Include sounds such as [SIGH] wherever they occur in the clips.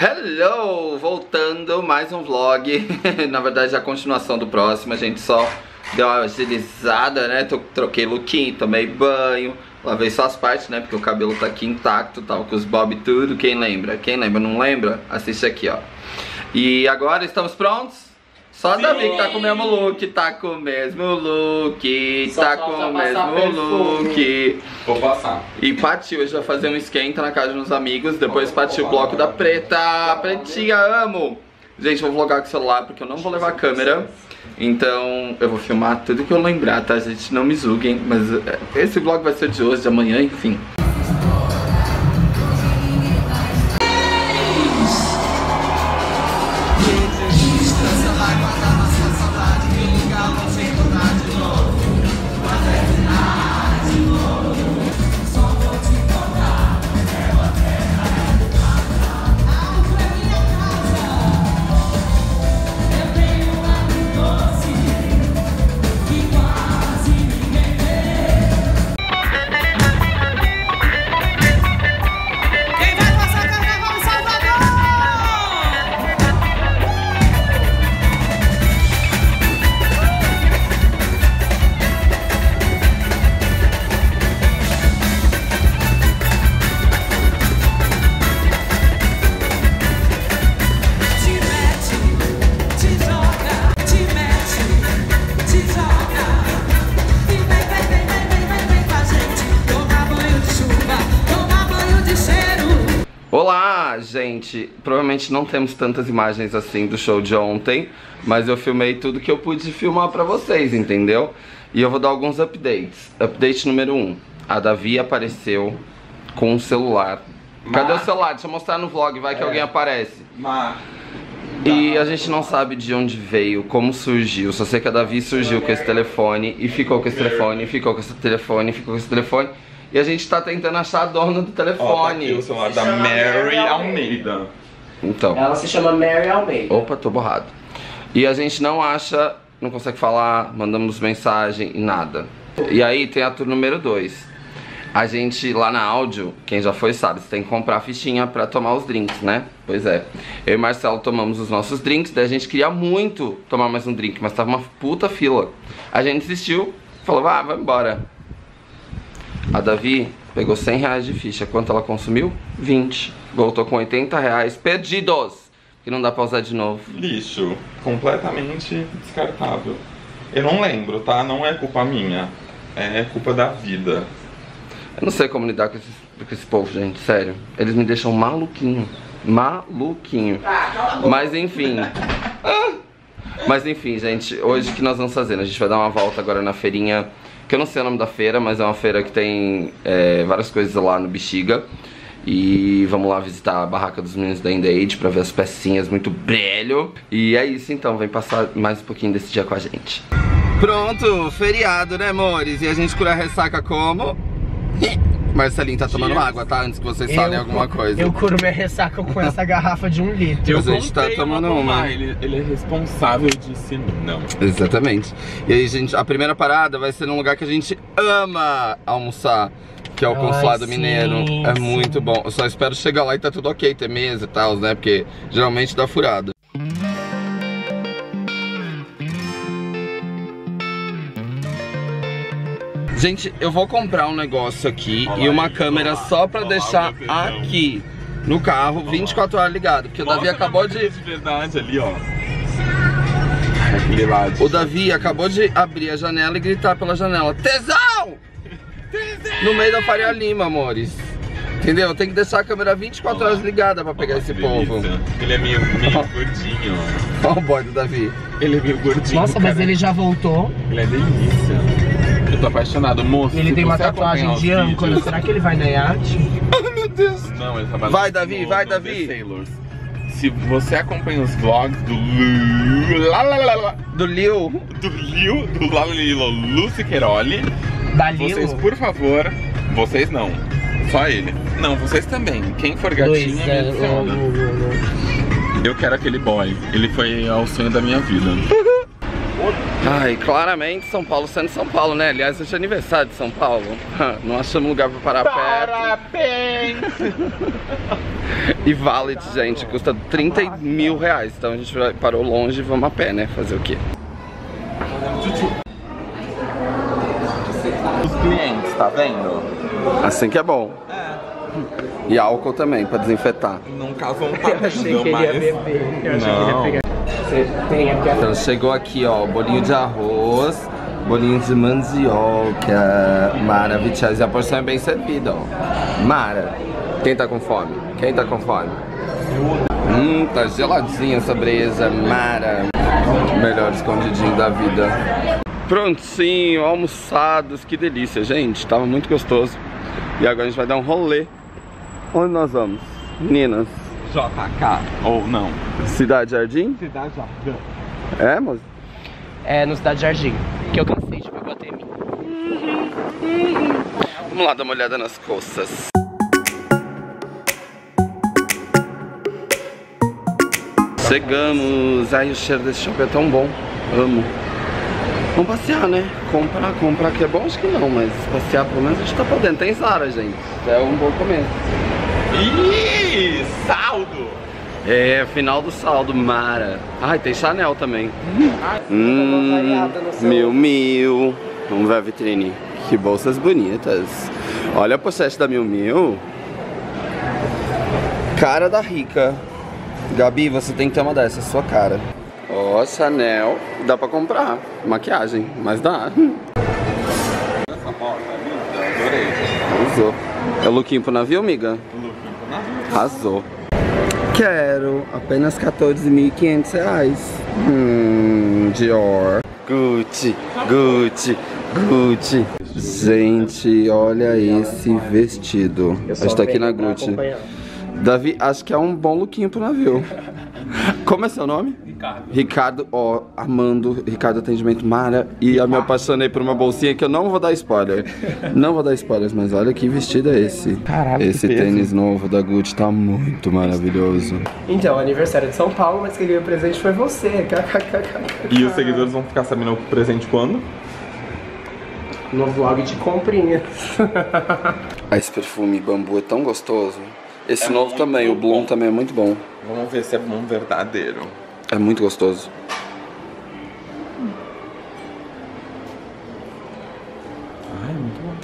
Hello! Voltando, mais um vlog [LAUGHS] Na verdade a continuação do próximo A gente só deu uma agilizada, né? Troquei lookinho, tomei banho Lavei só as partes, né? Porque o cabelo tá aqui intacto, tal, com os bob tudo Quem lembra? Quem lembra? Não lembra? Assiste aqui, ó E agora estamos prontos? Só Sim. Davi que tá com o mesmo look, tá com o mesmo look, Só tá com o mesmo look. Vou passar. E Pati hoje vai fazer um esquenta na casa dos amigos, depois Pati o bloco da preta. Pretinha, amo! Gente, vou vlogar com o celular porque eu não vou levar câmera. Então eu vou filmar tudo que eu lembrar, tá? Gente, não me julguem, mas eh, esse vlog vai ser de hoje, de amanhã, enfim. Gente, provavelmente não temos tantas imagens assim do show de ontem, mas eu filmei tudo que eu pude filmar pra vocês, entendeu? E eu vou dar alguns updates. Update número 1. Um, a Davi apareceu com um celular. Cadê o celular? Deixa eu mostrar no vlog, vai que é. alguém aparece. E a gente não sabe de onde veio, como surgiu. Só sei que a Davi surgiu com esse telefone e ficou com esse telefone, ficou com esse telefone, ficou com esse telefone. E a gente tá tentando achar a dona do telefone. Ó, tá aqui o celular da Mary Almeida. Então. Ela se chama Mary Almeida. Opa, tô borrado. E a gente não acha, não consegue falar, mandamos mensagem e nada. E aí tem a tour número 2. A gente lá na áudio, quem já foi sabe, você tem que comprar a fichinha pra tomar os drinks, né? Pois é. Eu e Marcelo tomamos os nossos drinks, daí a gente queria muito tomar mais um drink, mas tava uma puta fila. A gente desistiu, falou, ah, vai embora. A Davi pegou 100 reais de ficha. Quanto ela consumiu? 20. Voltou com 80 reais perdidos. Que não dá pra usar de novo. Lixo. Completamente descartável. Eu não lembro, tá? Não é culpa minha. É culpa da vida. Eu não sei como lidar com esse, com esse povo, gente. Sério. Eles me deixam maluquinho. Maluquinho. Mas enfim. [LAUGHS] Mas enfim, gente. Hoje o que nós vamos fazer? A gente vai dar uma volta agora na feirinha que eu não sei o nome da feira, mas é uma feira que tem é, várias coisas lá no Bexiga. E vamos lá visitar a barraca dos meninos da Age pra ver as pecinhas, muito brilho. E é isso então, vem passar mais um pouquinho desse dia com a gente. Pronto, feriado, né, amores? E a gente cura a ressaca como? [LAUGHS] Marcelinho tá tomando água, tá? Antes que vocês falem alguma coisa. Eu curo minha ressaca com essa garrafa de um litro. Eu a gente tá tomando uma. uma. Ele, ele, é responsável e disse não. Exatamente. E aí, gente, a primeira parada vai ser num lugar que a gente ama almoçar. Que é o Consulado Ai, Mineiro. Sim, é muito bom. Eu só espero chegar lá e tá tudo ok, ter mesa e tal, né? Porque geralmente dá furada. Gente, eu vou comprar um negócio aqui Olha e uma aí, câmera só pra deixar aqui no carro 24 horas ligado. Porque o Davi acabou de... de verdade ali, ó. O Davi acabou de abrir a janela e gritar pela janela Tesão! Tesão! No meio da Faria Lima, amores Entendeu? Tem que deixar a câmera 24 horas ligada pra pegar esse povo Ele é meio, meio gordinho Olha o boy do Davi Ele é meio gordinho Nossa, mas ele já voltou Ele é delícia eu tô apaixonado, moço. Ele tem uma tatuagem de âncora. Será que ele vai na iate? [LAUGHS] Ai, meu Deus. Não, ele trabalha Vai, Davi, vai, Davi. Sailors. Se você acompanha os vlogs do Lu... Do Liu. Do Liu, do Lalilo Lucy Queiroli. Da Liu. Vocês, por favor, vocês não. Só ele. Não, vocês também. Quem for gatinha, é, me Eu quero aquele boy. Ele foi ao sonho da minha vida. Ai, claramente São Paulo sendo São Paulo, né? Aliás, hoje é aniversário de São Paulo. [LAUGHS] Não achamos lugar pra parar perto. Parabéns! [LAUGHS] E Valet, gente, custa 30 mil reais. Então a gente vai- parou longe e vamos a pé, né? Fazer o quê? Os clientes, tá vendo? Assim que é bom. E álcool também, pra desinfetar. Não casam tá Eu achei que ele ia beber. Eu achei que ele Não. ia pegar. Você tem aqui Então chegou aqui, ó, bolinho de arroz, bolinho de mandioca, maravilhoso. E a porção é bem servida, ó. Mara. Quem tá com fome? Quem tá com fome? Hum, tá geladinha essa breza, Mara. Melhor escondidinho da vida. Prontinho, almoçados, que delícia, gente. Tava muito gostoso. E agora a gente vai dar um rolê. Onde nós vamos? Meninas, JK, ou não. Cidade Jardim? Cidade Jardim. É, moço? É, no Cidade Jardim. Que eu cansei de ver Guatemi. Vamos lá dar uma olhada nas coças. Chegamos. Ai, o cheiro desse shopping é tão bom. Amo. Vamos passear, né? Comprar, comprar que é bom, acho que não, mas passear pelo menos a gente tá podendo. Tem Zara, gente. É um bom começo. Ih, saldo! É, final do saldo, Mara. Ai, tem Chanel também. Hum, mil, mil. Vamos ver a vitrine. Que bolsas bonitas. Olha a pochete da Mil Mil. Cara da rica. Gabi, você tem que ter uma dessas, sua cara. Ó, Chanel. Dá pra comprar. Maquiagem, mas dá. [LAUGHS] Essa porta é linda, adorei. Usou. É o lookinho pro navio, amiga? Lookinho pro navio. Arrasou. Quero apenas 14.500 reais. Hum, Dior. Gucci, Gucci, Gucci. Gente, olha esse vestido. A gente tá aqui na Gucci. Davi, acho que é um bom lookinho pro navio. [LAUGHS] Como é seu nome? Ricardo. Ricardo, ó, amando, Ricardo Atendimento Mara. E eu me apaixonei por uma bolsinha que eu não vou dar spoiler. Não vou dar spoilers, mas olha que vestido é esse. Caralho, Esse que peso. tênis novo da Gucci tá muito maravilhoso. Então, aniversário de São Paulo, mas quem ganhou o presente foi você. [LAUGHS] E os seguidores vão ficar sabendo o presente quando? No vlog de comprinhas. [LAUGHS] Ah, esse perfume bambu é tão gostoso. Esse É novo também, o Bloom bom. também é muito bom. Vamos ver se é bom verdadeiro. É muito gostoso.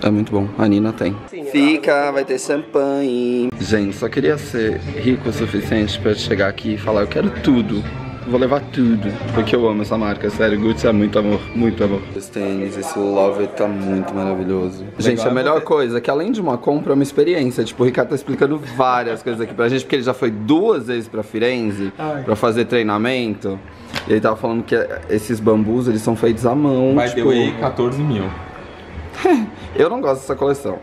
É muito bom. A Nina tem. Fica, vai ter champanhe. Gente, só queria ser rico o suficiente pra chegar aqui e falar: eu quero tudo. Vou levar tudo. Porque eu amo essa marca, sério. Gucci é muito amor, muito amor. Esse tênis, esse lover tá muito maravilhoso. Gente, a melhor coisa é que além de uma compra, é uma experiência. Tipo, o Ricardo tá explicando várias [LAUGHS] coisas aqui pra gente, porque ele já foi duas vezes pra Firenze pra fazer treinamento. E ele tava falando que esses bambus, eles são feitos à mão. Vai tipo, deu aí 14 mil. [LAUGHS] eu não gosto dessa coleção.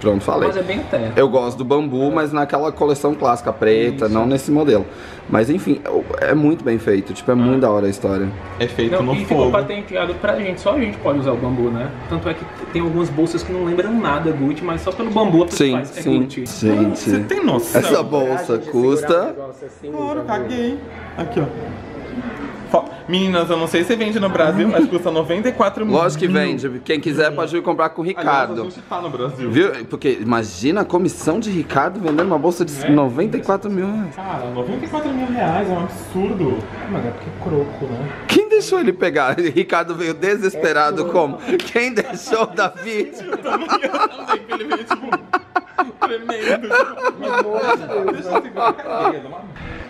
Pronto, falei. Mas é bem até. Eu gosto do bambu, mas naquela coleção clássica preta, não nesse modelo. Mas enfim, é muito bem feito, tipo, é muito da hora a história. É feito Não, no e ficou fogo. patenteado pra gente, só a gente pode usar o bambu, né? Tanto é que tem algumas bolsas que não lembram nada Gucci, mas só pelo bambu a pessoa Sim, faz. É sim. Gucci. Você Gente, tem noção? essa bolsa custa. Claro, caguei. Aqui, ó. Meninas, eu não sei se vende no Brasil, mas custa [LAUGHS] 94 mil. Lógico que vende. Quem quiser pode vir comprar com o Aliás, a Ricardo. gente tá no Brasil. Viu? Porque imagina a comissão de Ricardo vendendo uma bolsa de 94 mil reais. Cara, 94 mil reais é um absurdo. Mano, é porque é croco, né? Quem deixou ele pegar? [LAUGHS] Ricardo veio desesperado como? Quem deixou o Davi? [LAUGHS] Eu também, que ele veio, tipo, [LAUGHS] tremendo. Tipo,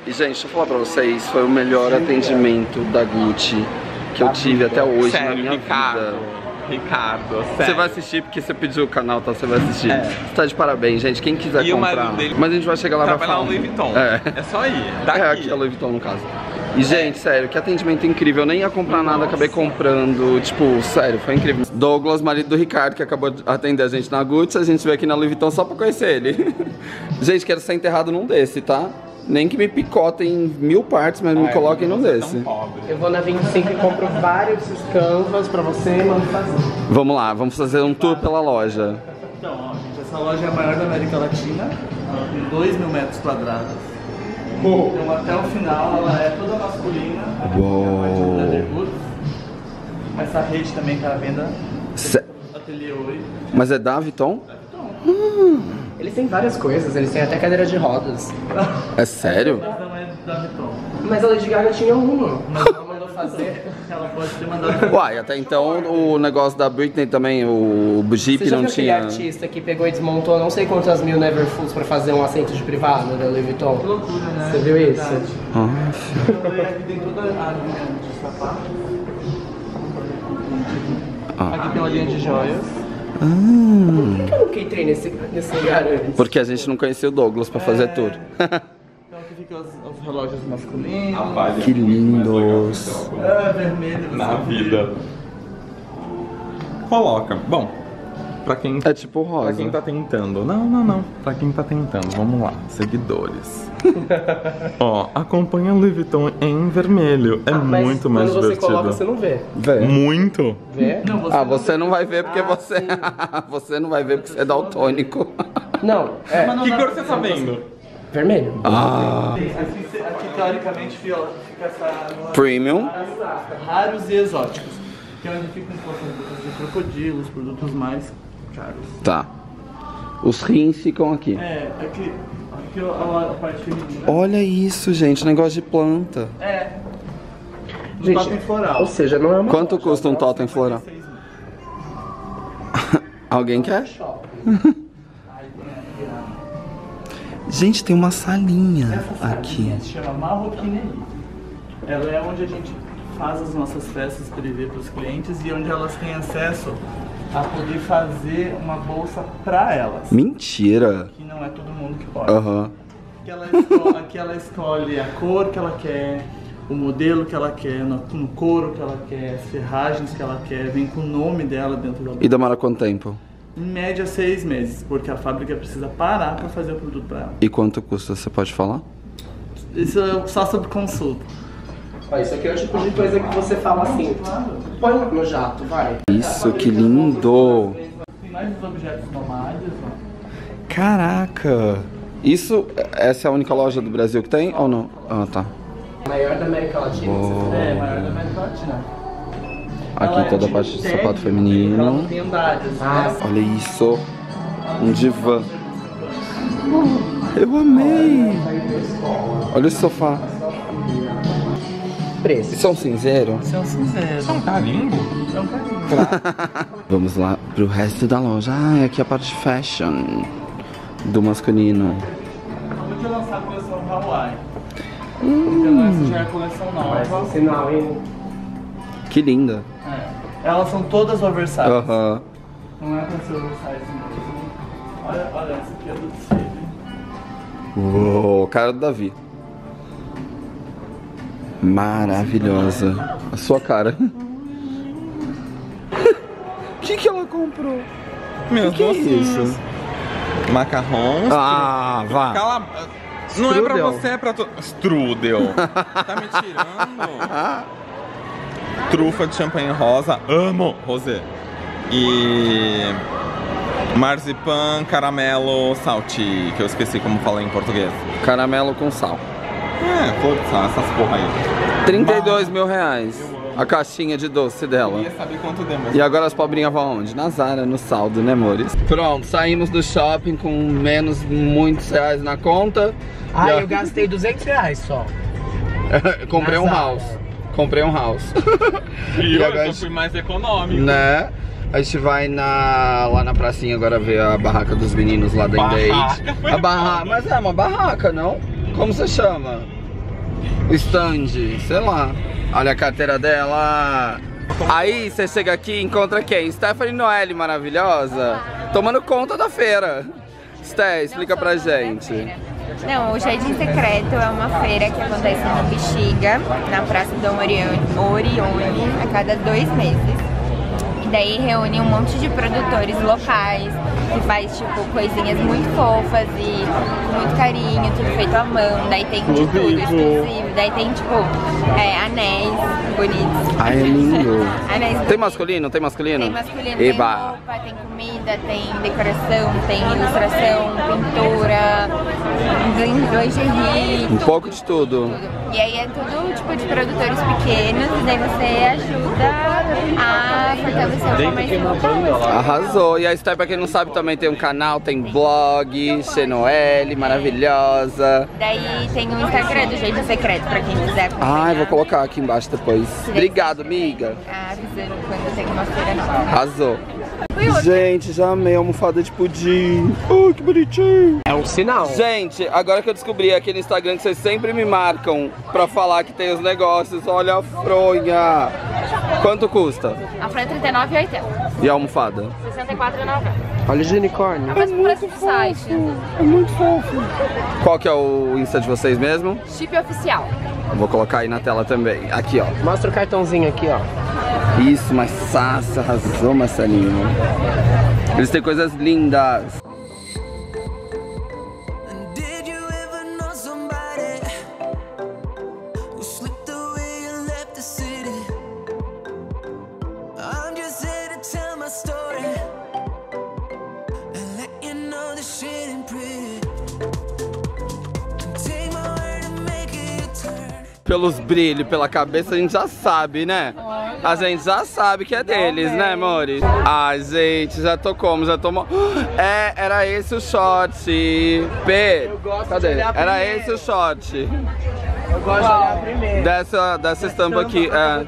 E gente, deixa eu falar pra vocês, foi o melhor atendimento da Gucci que eu tive até hoje na Sério, minha Ricardo. vida. Ricardo, sério. Você vai assistir porque você pediu o canal, tá? Você vai assistir. É. Você tá de parabéns, gente. Quem quiser E o comprar. marido dele Mas a gente vai chegar lá pra Trabalhar falar. no Louis Vuitton. É. É só ir. Daqui. É, aqui é Louis Vuitton no caso. E, gente, sério, que atendimento incrível. Eu nem ia comprar nada, acabei comprando. Tipo, sério, foi incrível. Douglas, marido do Ricardo, que acabou de atender a gente na Gucci. A gente veio aqui na Louis Vuitton só pra conhecer ele. [LAUGHS] gente, quero ser enterrado num desse, tá? Nem que me picotem em mil partes, mas me Ai, coloquem num é desse. Eu vou na 25 e compro vários desses canvas pra você e mando fazer. Vamos lá, vamos fazer um tour pela loja. Então, ó, gente, essa loja é a maior da América Latina, ela tem 2 mil metros quadrados. Então, até o final, ela é toda masculina. Uou. Essa rede também tá à venda. Sé- Ateliê Oi. Mas é da Vuitton? Eles têm várias coisas, eles têm até cadeira de rodas. É sério? Mas não é. Mas a Lady Gaga tinha uma, mandou fazer. [LAUGHS] Ela pode ter mandado. Uai, até então o negócio da Britney também, o Jeep Você não viu aquele tinha. artista que pegou e desmontou não sei quantas mil Neverfools pra fazer um assento de privado da Louis Vuitton? Que loucura, né? Você viu isso? Ah, Eu dei aqui tem toda a linha de sapato. Ah. Aqui tem uma linha de joias. Por que eu nunca entrei nesse, nesse lugar antes? porque a gente não conhecia o Douglas pra fazer tour. Então [LAUGHS] aqui os, os relógios masculinos. Rapaz, Que é lindos. Ah, vermelho. Na vida. Coloca. Bom, pra quem É tipo Pra rosa. quem tá tentando. Não, não, não. Pra quem tá tentando, vamos lá. Seguidores. [LAUGHS] Ó, acompanha Louis Vuitton em vermelho. É Ah, Mas muito mais quando você divertido. coloca, você não vê. Vê. Muito? Vê? Não, você Ah, você não vai ver porque você. [LAUGHS] você não vai ver porque você é daltônico. Não, é Mas não Que cor pra você tá vendo? Vermelho. Ah. Aqui, aqui teoricamente fica essa Premium. raros e exóticos. Que é onde ficam os produtos de crocodilos, produtos mais caros. Tá. Os rins ficam aqui. É, aqui, aqui a, a parte feminina. Olha isso, gente. Negócio de planta. É. Gente, totem floral. Ou seja, não é uma Quanto loja, custa um é totem floral? [LAUGHS] Alguém quer? [LAUGHS] Gente, tem uma salinha Essa aqui. se chama marroquinerie. Ela é onde a gente faz as nossas festas privê para os clientes e onde elas têm acesso a poder fazer uma bolsa para elas. Mentira. Que não é todo mundo que pode. Aham. Que ela escolhe, [LAUGHS] aqui ela escolhe a cor que ela quer, o modelo que ela quer, no, no couro que ela quer, as ferragens que ela quer, vem com o nome dela dentro da E demora quanto tempo? Em média seis meses, porque a fábrica precisa parar para fazer o produto para ela. E quanto custa? Você pode falar? Isso é só sobre consulta. Ó, isso aqui é o tipo de coisa que você fala assim. Põe no jato, vai. Isso, que lindo. Tem mais os objetos nomades, ó. Caraca. Isso, essa é a única loja do Brasil que tem ou não? Ah, tá. Maior da América Latina. Oh. É, maior da América Latina. Aqui é toda a parte de tag, sapato feminino. né? Olha isso. Um divã. Eu amei. Olha esse sofá. Preço. Isso é um cinzeiro? Isso é um cinzeiro. Não tá lindo? É um carinho. [LAUGHS] Vamos lá pro resto da loja. Ah, aqui é a parte fashion do masculino. Acabou de lançar a coleção Hawaii. Então essa já é a coleção nova. Sinal, hein? Que linda. Elas são todas oversize. Aham. Não é pra ser oversize mesmo. Olha, olha, essa aqui é do desfile. Uou, cara do Davi. Maravilhosa. A sua cara. O [LAUGHS] que, que ela comprou? Meus Que que é isso? Macarrons. Ah, vá. Cala... Não é pra você, é pra tu... Strudel. tá me tirando? [LAUGHS] Trufa de champanhe rosa. Amo. Rosé. E... Marzipan, caramelo, salti, que eu esqueci como fala em português. Caramelo com sal. É, flor de sal, essas porra aí. 32 mil reais. A caixinha de doce dela. Queria saber quanto deu, mas... E agora as pobrinhas vão aonde? Na Zara, no saldo, né, amores? Pronto, saímos do shopping com menos muitos reais na conta. Ah, a- eu gastei 200 reais só. [LAUGHS] Comprei Na um Zara. house. Comprei um house. [LAUGHS] E E eu, agora eu gente- fui mais econômico. né? A gente vai na, lá na pracinha agora ver a barraca dos meninos lá da Indate. A barraca, mas é uma barraca, não? Como você chama? Stand, sei lá. Olha a carteira dela. Aí você chega aqui e encontra quem? Stephanie Noelle, maravilhosa, tomando conta da feira. Sté, explica pra gente. Não, o Jardim Secreto é uma feira que acontece no Bexiga, na Praça do Orione, a cada dois meses. E daí reúne um monte de produtores locais, que faz, tipo, coisinhas muito fofas e com muito carinho, tudo feito à mão. Daí tem de tudo, exclusivo. Daí tem, tipo, é, anéis bonitos. Ai, é lindo. [LAUGHS] Anéis Tem bonitos. masculino? Tem masculino? Tem masculino, Eba. tem roupa, tem comida, tem decoração, tem ilustração, pintura, lingerie, Um tudo, pouco de tudo. tudo. E aí é tudo tipo de produtores pequenos, e daí você ajuda a fortalecer o comércio. Arrasou. E a Esther, pra quem não sabe, também tem um canal, tem blog, Xenoelle, maravilhosa. Daí tem o Instagram do Jeito Secreto, pra quem quiser acompanhar. Ai, vou colocar aqui embaixo depois. Obrigado, amiga. Avisando quando tem uma feira nova. Arrasou. Gente, já amei a almofada de pudim. Ai, que bonitinho. É um sinal. Gente, agora que eu descobri aqui no Instagram que vocês sempre me marcam pra falar que tem os negócios, olha a fronha. Quanto custa? A Fran é 39,80. E a almofada? 64,90. Olha os unicórnios. É o mesmo preço do site. É muito fofo. Qual que é o Insta de vocês mesmo? Chip oficial. Vou colocar aí na tela também. Aqui, ó. Mostra o cartãozinho aqui, ó. Isso, mas Sassa arrasou, Marcelinho. Eles têm coisas lindas. Pelos brilhos, pela cabeça, a gente já sabe, né? A gente já sabe que é deles, né, amores? Ai, gente, já tô como? Já tô... mo- [GASPS] É, era esse o shot. P, cadê? Era esse o shot. Eu gosto de olhar primeiro. Dessa, dessa estampa aqui. É.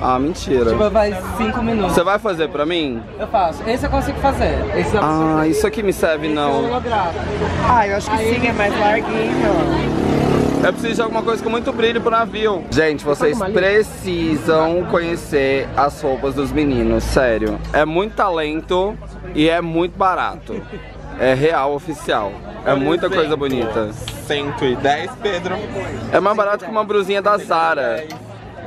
Ah, mentira. Tipo, vai 5 minutos. Você vai fazer pra mim? Eu faço. Esse eu consigo fazer. Esse não Ah, isso aqui me serve é não. Ah, eu acho que sim, é mais larguinho. Eu preciso de alguma coisa com muito brilho pro navio. Gente, vocês precisam conhecer as roupas dos meninos, sério. É muito talento e é muito barato. É real, oficial. É muita coisa bonita. 110, Pedro. É mais barato que uma brusinha da Zara.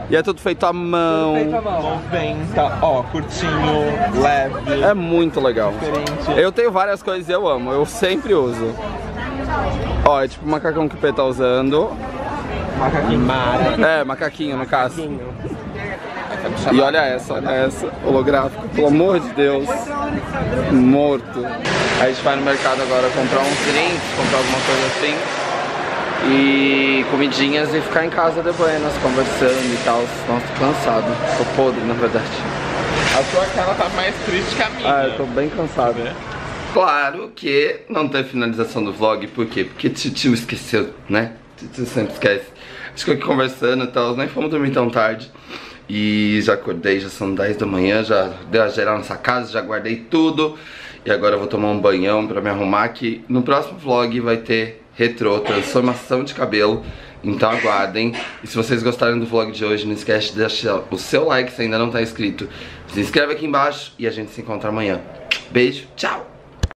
E é tudo feito à mão. Feito a mão. 90, ó, curtinho, leve. É muito legal. Diferente. Eu tenho várias coisas e eu amo. Eu sempre uso. Ó, é tipo o macacão que o P tá usando. Macaquinho. Mara. É, macaquinho no caso. E olha essa, olha essa, holográfico, pelo amor de Deus. Morto. A gente vai no mercado agora comprar uns drinks, comprar alguma coisa assim. E comidinhas e ficar em casa de buenas, conversando e tal. Nossa, tô cansado. Tô podre, na verdade. A sua cara tá mais triste que a minha. Ah, eu tô bem cansado. Claro que não tem finalização do vlog, por quê? Porque Titio esqueceu, né? Titio sempre esquece. Acho que eu aqui conversando e tal, nem fomos dormir tão tarde. E já acordei, já são 10 da manhã, já dei a geral nessa casa, já guardei tudo. E agora eu vou tomar um banhão pra me arrumar, que no próximo vlog vai ter retrô, transformação de cabelo. Então aguardem. E se vocês gostaram do vlog de hoje, não esquece de deixar o seu like se ainda não tá inscrito. Se inscreve aqui embaixo e a gente se encontra amanhã. Beijo, tchau!